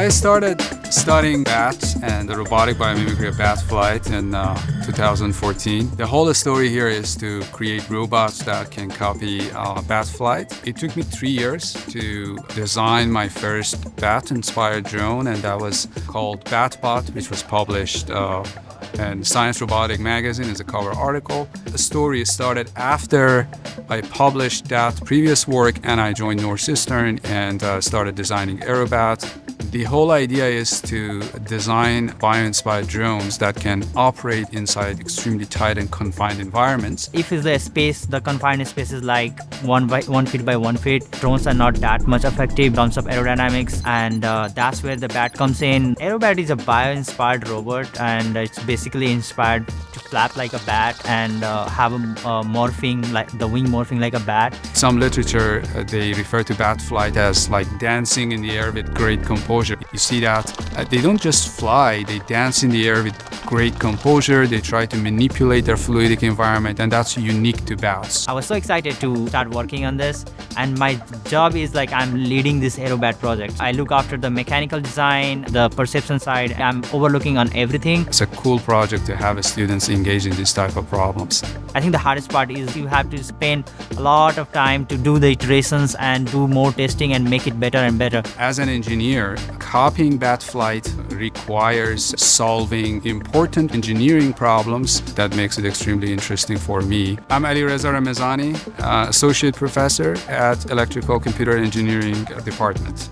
I started studying bats and the robotic biomimicry of bat flight in uh, 2014. The whole story here is to create robots that can copy uh, bat flight. It took me three years to design my first bat-inspired drone, and that was called BatBot, which was published uh, Science Robotic magazine is a cover article. The story started after I published that previous work and I joined Northeastern and uh, started designing Aerobat. The whole idea is to design bio-inspired drones that can operate inside extremely tight and confined environments. If the space, the confined space is like one by one feet by one feet, drones are not that much effective in terms of aerodynamics, and uh, that's where the bat comes in. Aerobat is a bio-inspired robot, and it's basically inspired to flap like a bat and uh, have a uh, morphing like the wing morphing like a bat. Some literature uh, they refer to bat flight as like dancing in the air with great composure composure. You see that uh, they don't just fly, they dance in the air with great composure. They try to manipulate their fluidic environment, and that's unique to bats. I was so excited to start working on this, and my job is like I'm leading this Aerobat project. I look after the mechanical design, the perception side. I'm overlooking on everything. It's a cool project to have students engage in this type of problems. I think the hardest part is you have to spend a lot of time to do the iterations and do more testing and make it better and better. As an engineer, copying bat flight requires solving important engineering problems that makes it extremely interesting for me. I'm Alireza Ramezani, uh, Associate Professor at Electrical Computer Engineering Department.